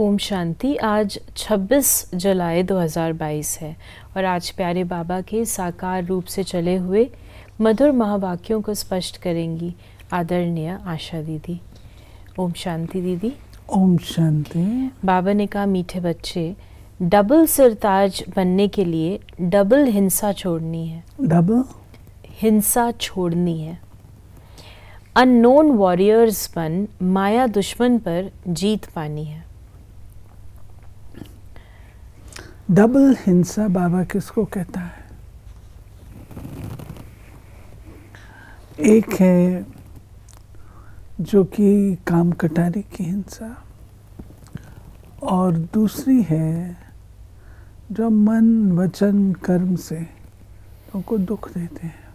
ओम शांति। आज 26 जुलाई 2022 है और आज प्यारे बाबा के साकार रूप से चले हुए मधुर महावाक्यों को स्पष्ट करेंगी आदरणीय आशा दीदी। ओम शांति दीदी। ओम शांति। बाबा ने कहा मीठे बच्चे डबल सरताज बनने के लिए डबल हिंसा छोड़नी है। डबल? हिंसा छोड़नी है। अननोन वॉरियर्स बन माया दुश्मन पर जीत पानी है। डबल हिंसा बाबा किसको कहता है? एक है जो कि काम कटारी की हिंसा, और दूसरी है जो मन, वचन, कर्म से उनको दुख देते हैं।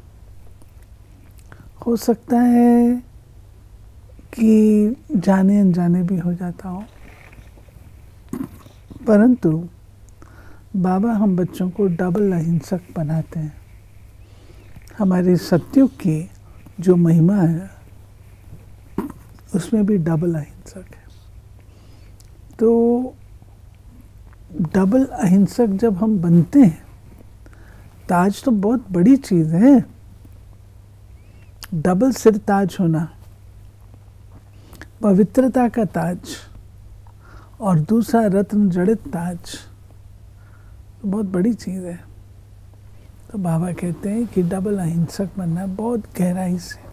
हो सकता है कि जाने अनजाने भी हो जाता हो, परंतु बाबा हम बच्चों को डबल अहिंसक बनाते हैं। हमारे सत्युग की जो महिमा है, उसमें भी डबल अहिंसक है। तो डबल अहिंसक जब हम बनते हैं ताज तो बहुत बड़ी चीज़ है। डबल सिर ताज होना, पवित्रता का ताज और दूसरा रत्न जड़ित ताज। तो बहुत बड़ी चीज़ है। तो बाबा कहते हैं कि डबल अहिंसक बनना बहुत गहराई से।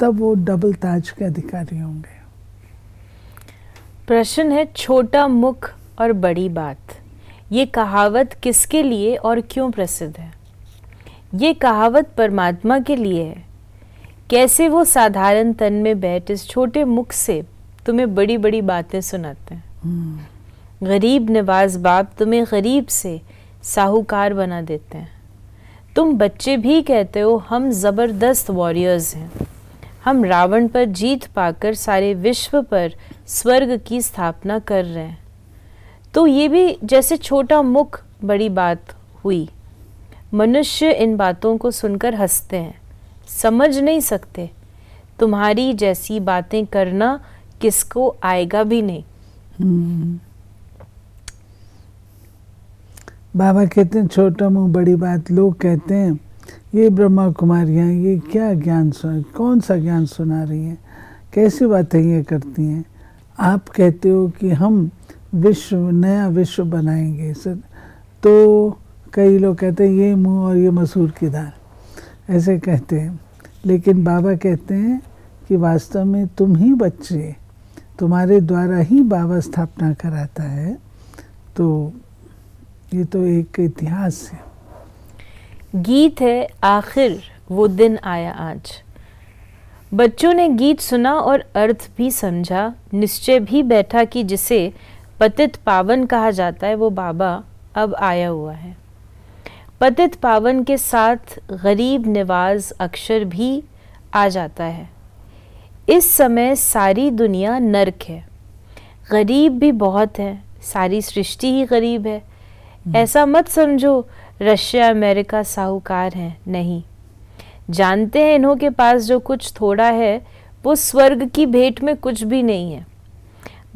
तब वो डबल ताज के अधिकारी होंगे। प्रश्न है छोटा मुख और बड़ी बात। ये कहावत किसके लिए और क्यों प्रसिद्ध है? ये कहावत परमात्मा के लिए है। कैसे वो साधारण तन में बैठ इस छोटे मुख से तुम्हें बड़ी बड़ी बातें सुनाते हैं? हम्म। गरीब नवाज़ बाप तुम्हें गरीब से साहूकार बना देते हैं। तुम बच्चे भी कहते हो, हम ज़बरदस्त वॉरियर्स हैं। हम रावण पर जीत पाकर सारे विश्व पर स्वर्ग की स्थापना कर रहे हैं। तो ये भी जैसे छोटा मुख बड़ी बात हुई। मनुष्य इन बातों को सुनकर हँसते हैं। समझ नहीं सकते, तुम्हारी जैसी बातें करना किसको आएगा भी नहीं। hmm. बाबा कहते हैं, छोटा मुँह, बड़ी बात। लोग कहते हैं, ये ब्रह्मा कुमारियाँ ये क्या ज्ञान सुन कौन सा ज्ञान सुना रही हैं? कैसी बातें ये करती हैं? आप कहते हो कि हम विश्व, नया विश्व बनाएँगे, सर। तो कई लोग कहते हैं, ये मुँह और ये मसूर की दाल। ऐसे कहते हैं। लेकिन बाबा कहते हैं कि वास्तव में तुम ही बच्चे, तुम्हारे द्वारा ही बाबा स्थापना कराता है। तो ये तो एक इतिहास है। गीत है आखिर, वो दिन आया आज। बच्चों ने गीत सुना और अर्थ भी समझा। निश्चय भी बैठा कि जिसे पतित पावन कहा जाता है, वो बाबा अब आया हुआ है। पतित पावन के साथ गरीब निवाज अक्षर भी आ जाता है। इस समय सारी दुनिया नरक है। गरीब भी बहुत है, सारी सृष्टि ही गरीब है। ऐसा मत समझो, रशिया अमेरिका साहूकार हैं। नहीं। जानते हैं इन्हों के पास जो कुछ थोड़ा है, वो स्वर्ग की भेंट में कुछ भी नहीं है।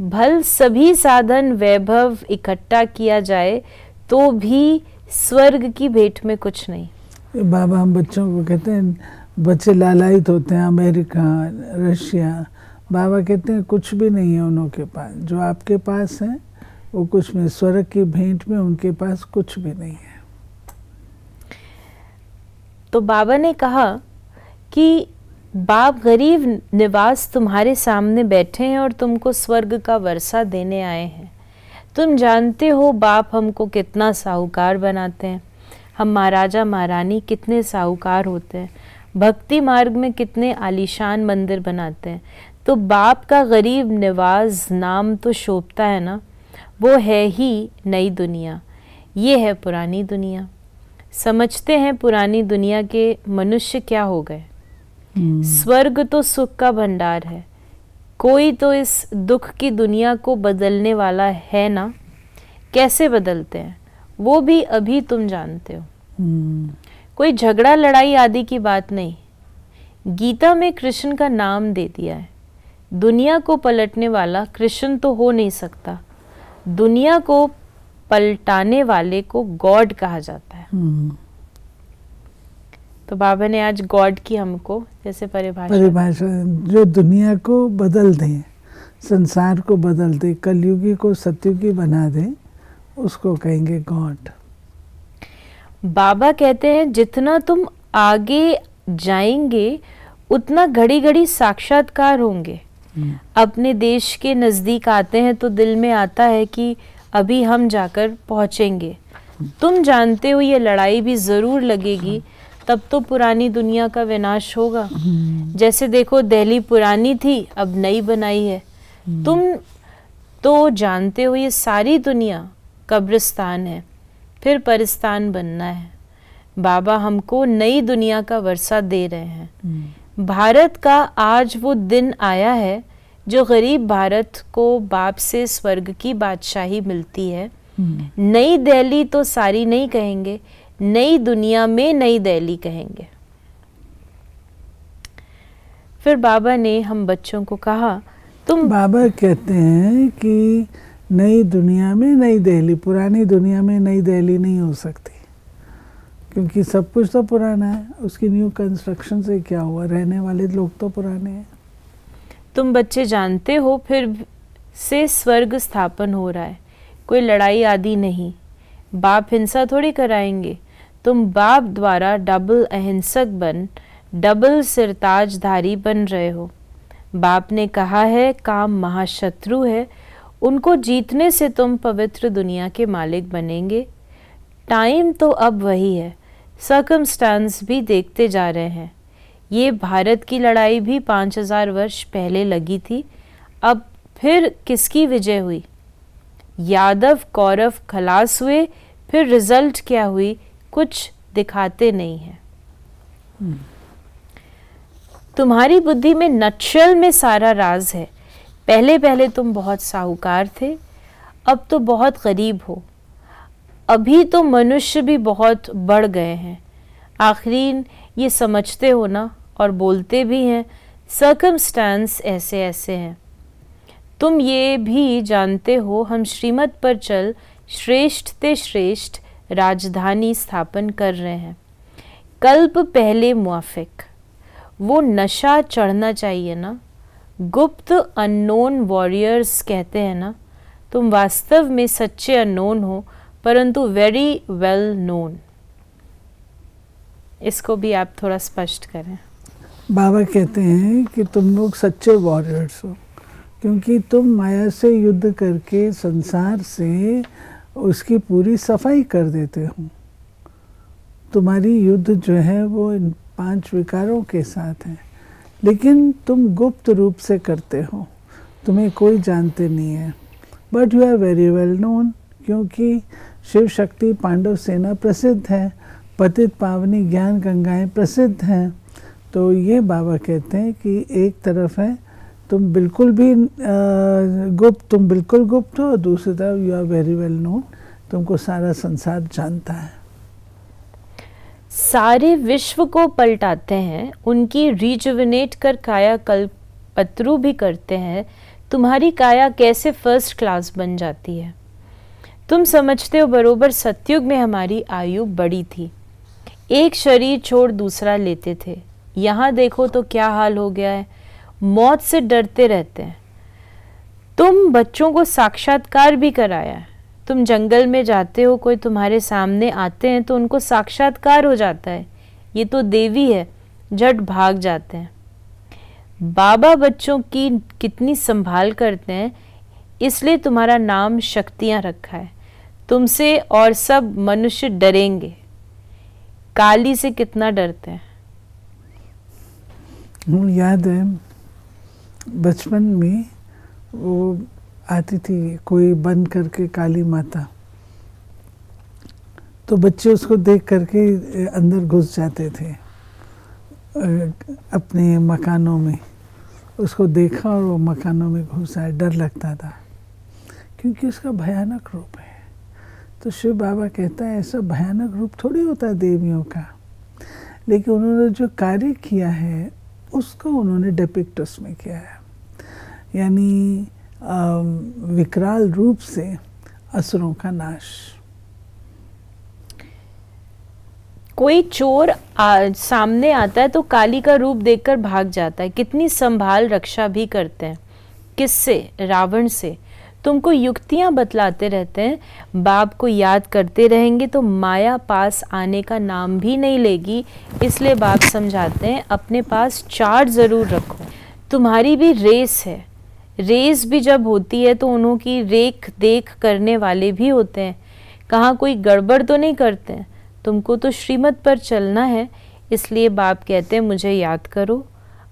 भल सभी साधन वैभव इकट्ठा किया जाए तो भी स्वर्ग की भेंट में कुछ नहीं। बाबा, हम बच्चों को कहते हैं, बच्चे लालायित होते हैं, अमेरिका, रशिया। बाबा कहते हैं, कुछ भी नहीं है उन्हों के पास। जो आपके पास है वो कुछ में स्वर्ग की भेंट में उनके पास कुछ भी नहीं है। तो बाबा ने कहा कि बाप गरीब निवास तुम्हारे सामने बैठे हैं और तुमको स्वर्ग का वर्षा देने आए हैं। तुम जानते हो बाप हमको कितना साहूकार बनाते हैं। हम महाराजा महारानी कितने साहूकार होते हैं। भक्ति मार्ग में कितने आलीशान मंदिर बनाते हैं। तो बाप का गरीब निवास नाम तो शोभता है ना। वो है ही नई दुनिया। ये है पुरानी दुनिया। समझते हैं पुरानी दुनिया के मनुष्य क्या हो गए। hmm. स्वर्ग तो सुख का भंडार है। कोई तो इस दुख की दुनिया को बदलने वाला है ना? कैसे बदलते हैं? वो भी अभी तुम जानते हो। hmm. कोई झगड़ा लड़ाई आदि की बात नहीं। गीता में कृष्ण का नाम दे दिया है। दुनिया को पलटने वाला कृष्ण तो हो नहीं सकता। दुनिया को पलटाने वाले को गॉड कहा जाता है। हम्म, तो बाबा ने आज गॉड की हमको जैसे परिभाषा परिभाषा जो दुनिया को बदल दे संसार को बदल दे कलयुगी को सतयुगी बना दे उसको कहेंगे गॉड। बाबा कहते हैं जितना तुम आगे जाएँगे उतना घड़ी घड़ी साक्षात्कार होंगे। अपने देश के नज़दीक आते हैं तो दिल में आता है कि अभी हम जाकर पहुँचेंगे। तुम जानते हो ये लड़ाई भी ज़रूर लगेगी तब तो पुरानी दुनिया का विनाश होगा। हम्म, जैसे देखो दिल्ली पुरानी थी अब नई बनाई है। तुम तो जानते हो ये सारी दुनिया कब्रिस्तान है फिर परिस्तान बनना है। बाबा हमको नई दुनिया का वर्षा दे रहे हैं। हम्म, भारत का आज वो दिन आया है जो गरीब भारत को बाप से स्वर्ग की बादशाही मिलती है। हम्म, नई दिल्ली तो सारी नहीं कहेंगे नई दुनिया में नई दिल्ली कहेंगे। फिर बाबा ने हम बच्चों को कहा तुम बाबा कहते हैं कि नई दुनिया में नई दिल्ली पुरानी दुनिया में नई दिल्ली नहीं हो सकती। क्योंकि सब कुछ तो पुराना है। उसकी न्यू कंस्ट्रक्शन से क्या हुआ? रहने वाले लोग तो पुराने हैं। तुम बच्चे जानते हो, फिर से स्वर्ग स्थापन हो रहा है। कोई लड़ाई आदि नहीं। बाप हिंसा थोड़ी कराएँगे। तुम बाप द्वारा डबल अहिंसक बन डबल सिरताजधारी बन रहे हो। बाप ने कहा है, काम महाशत्रु है। उनको जीतने से तुम पवित्र दुनिया के मालिक बनेंगे। टाइम तो अब वही है। सर्कमस्टांस भी देखते जा रहे हैं। ये भारत की लड़ाई भी पाँच हज़ार वर्ष पहले लगी थी। अब फिर किसकी विजय हुई? यादव कौरव खलास हुए, फिर रिज़ल्ट क्या हुई? कुछ दिखाते नहीं है। तुम्हारी बुद्धि में नक्शल में सारा राज है। पहले पहले तुम बहुत साहूकार थे, अब तो बहुत गरीब हो। अभी तो मनुष्य भी बहुत बढ़ गए हैं। आखिरीन ये समझते हो ना और बोलते भी हैं सर्कमस्टांस ऐसे ऐसे हैं। तुम ये भी जानते हो, हम श्रीमत पर चल श्रेष्ठ ते श्रेष्ठ राजधानी स्थापन कर रहे हैं। कल्प पहले मुआफिक। वो नशा चढ़ना चाहिए ना। गुप्त अननोन वॉरियर्स कहते हैं ना, तुम वास्तव में सच्चे अननोन हो परंतु वेरी वेल नोन इसको भी आप थोड़ा स्पष्ट करें। बाबा कहते हैं कि तुम लोग सच्चे वॉरियर्स हो, क्योंकि तुम माया से युद्ध करके संसार से उसकी पूरी सफ़ाई कर देते हो। तुम्हारी युद्ध जो है वो इन पाँच विकारों के साथ है, लेकिन तुम गुप्त रूप से करते हो। तुम्हें कोई जानते नहीं है but you are very well known क्योंकि शिव शक्ति, पांडव सेना प्रसिद्ध है, पतित पावनी, ज्ञान गंगाएँ प्रसिद्ध हैं। तो ये बाबा कहते हैं कि एक तरफ़ है, तुम बिल्कुल भी गुप्त, तुम बिल्कुल गुप्त हो दूसरी तरफ़ you are very well known तुमको सारा संसार जानता है। सारे विश्व को पलटाते हैं, उनकी रिजुविनेट कर काया कल पत्रु भी करते हैं, तुम्हारी काया कैसे फ़र्स्ट क्लास बन जाती है? तुम समझते हो बरोबर सत्युग में हमारी आयु बड़ी थी। एक शरीर छोड़ दूसरा लेते थे। यहाँ देखो तो क्या हाल हो गया है। मौत से डरते रहते हैं। तुम बच्चों को साक्षात्कार भी कराया है। तुम जंगल में जाते हो, कोई तुम्हारे सामने आते हैं तो उनको साक्षात्कार हो जाता है। ये तो देवी है, झट भाग जाते हैं। बाबा बच्चों की कितनी संभाल करते हैं, इसलिए तुम्हारा नाम शक्तियाँ रखा है। तुमसे और सब मनुष्य डरेंगे। काली से कितना डरते हैं? याद है, बचपन में वो आती थी, कोई बंद करके काली माता। तो बच्चे उसको देख करके अंदर घुस जाते थे अपने मकानों में। उसको देखा और वो मकानों में घुस आए डर लगता था, क्योंकि उसका भयानक रूप है। तो शिव बाबा कहता है ऐसा भयानक रूप थोड़ी होता है देवियों का। लेकिन उन्होंने जो कार्य किया है उसको उन्होंने डिपिक्ट उसमें किया है। यानी विकराल रूप से असुरों का नाश। कोई चोर आ, सामने आता है तो काली का रूप देखकर भाग जाता है। कितनी संभाल रक्षा भी करते हैं। किससे? रावण से। तुमको युक्तियाँ बतलाते रहते हैं, बाप को याद करते रहेंगे तो माया पास आने का नाम भी नहीं लेगी, इसलिए बाप समझाते हैं, अपने पास चार ज़रूर रखो। तुम्हारी भी रेस है। रेस भी जब होती है तो उन्हों की रेख देख करने वाले भी होते हैं। कहाँ कोई गड़बड़ तो नहीं करते? हैं तुमको तो श्रीमत पर चलना है, इसलिए बाप कहते हैं, मुझे याद करो।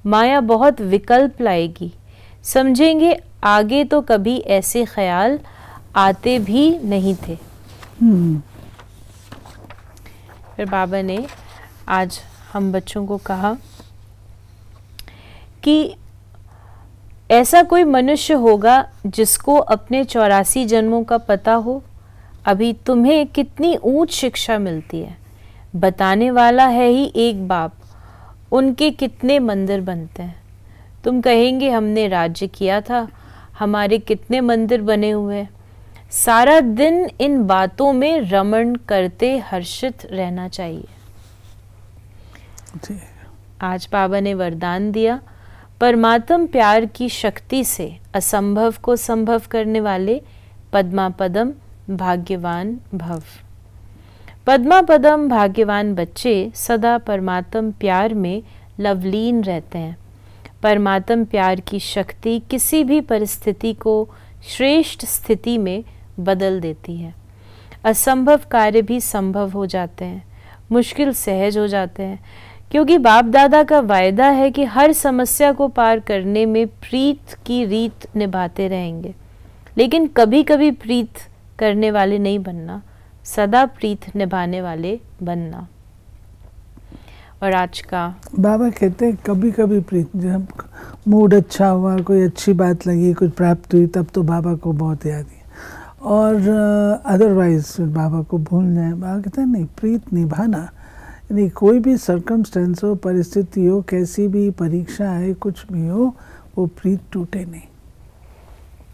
माया बहुत विकल्प लाएगी। समझेंगे आगे तो कभी ऐसे ख्याल आते भी नहीं थे। हम्म, फिर बाबा ने आज हम बच्चों को कहा कि ऐसा कोई मनुष्य होगा जिसको अपने चौरासी जन्मों का पता हो अभी तुम्हें कितनी ऊंच शिक्षा मिलती है। बताने वाला है ही एक बाप उनके कितने मंदिर बनते हैं। तुम कहेंगे हमने राज्य किया था हमारे कितने मंदिर बने हुए हैं। सारा दिन इन बातों में रमण करते हर्षित रहना चाहिए। आज बाबा ने वरदान दिया परमात्म प्यार की शक्ति से असंभव को संभव करने वाले पद्मा पदम भाग्यवान भव। पद्मा पदम भाग्यवान बच्चे सदा परमात्म प्यार में लवलीन रहते हैं। परमात्म प्यार की शक्ति किसी भी परिस्थिति को श्रेष्ठ स्थिति में बदल देती है। असंभव कार्य भी संभव हो जाते हैं, मुश्किल सहज हो जाते हैं, क्योंकि बाप दादा का वायदा है कि हर समस्या को पार करने में प्रीत की रीत निभाते रहेंगे। लेकिन कभी कभी प्रीत करने वाले नहीं बनना, सदा प्रीत निभाने वाले बनना। और आज का। बाबा कहते हैं कभी कभी प्रीत जब मूड अच्छा हुआ कोई अच्छी बात लगी कुछ प्राप्त हुई तब तो बाबा को बहुत याद है। और अदरवाइज़ uh, बाबा को भूल जाए। बाबा कहते हैं नहीं प्रीत निभाना। यानी कोई भी सरकमस्टेंस हो परिस्थिति हो कैसी भी परीक्षा आए कुछ भी हो वो प्रीत टूटे नहीं।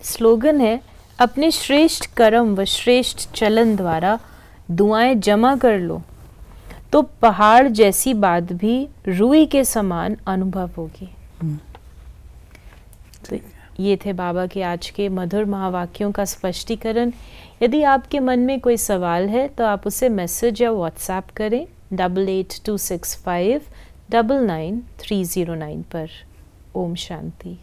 स्लोगन है अपने श्रेष्ठ कर्म व श्रेष्ठ चलन द्वारा दुआएँ जमा कर लो। तो पहाड़ जैसी बात भी रुई के समान अनुभव होगी। तो ये थे बाबा के आज के मधुर महावाक्यों का स्पष्टीकरण। यदि आपके मन में कोई सवाल है तो आप उसे मैसेज या व्हाट्सएप करें double eight two six five double nine three zero nine पर। ओम शांति।